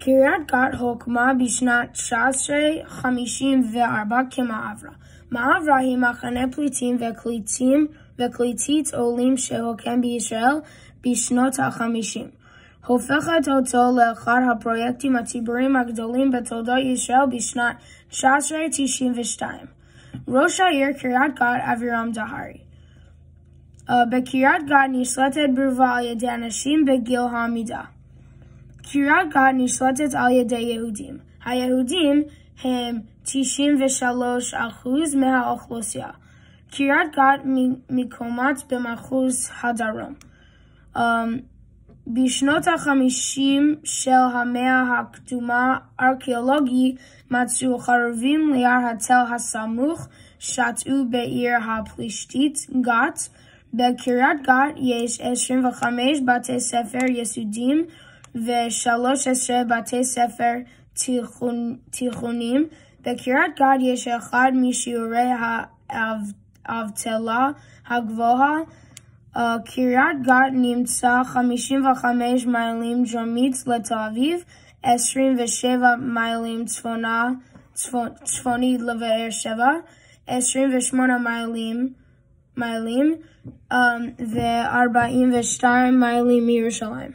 קריית גת הוקמה בשנת 1954 כמעברה. מעברה היא מחנה פליטים וקליטים וקליטית עולים שהוקם בישראל בשנות ה-50. הופכת אותו לאחד הפרויקטים הציבוריים הגדולים בתולדות ישראל בשנת 1992. ראש העיר קריית גת אבירם דהרי. Uh, בקריית גת נשלטת ברובה על ידי אנשים בגיל העמידה. קריית גת נשלטת על ידי יהודים. היהודים הם 93% מהאוכלוסייה. קריית גת מקומת במחוז הדרום. Um, בשנות החמישים של המאה הקדומה ארכיאולוגי מצאו חרבים ליד התל הסמוך שטעו בעיר הפלישתית גת. בקריית גת יש 25 בתי ספר יסודיים ו-13 בתי ספר תיכון, תיכונים. בקריית גת יש אחד משיעורי האבטלה הגבוהה Uh, קריית גת נמצא 55 מיילים דרומית לתל אביב, 27 מיילים צפונה, צפון, צפונית לבאר שבע, 28 מיילים, מיילים um, ו-42 מיילים מירושלים.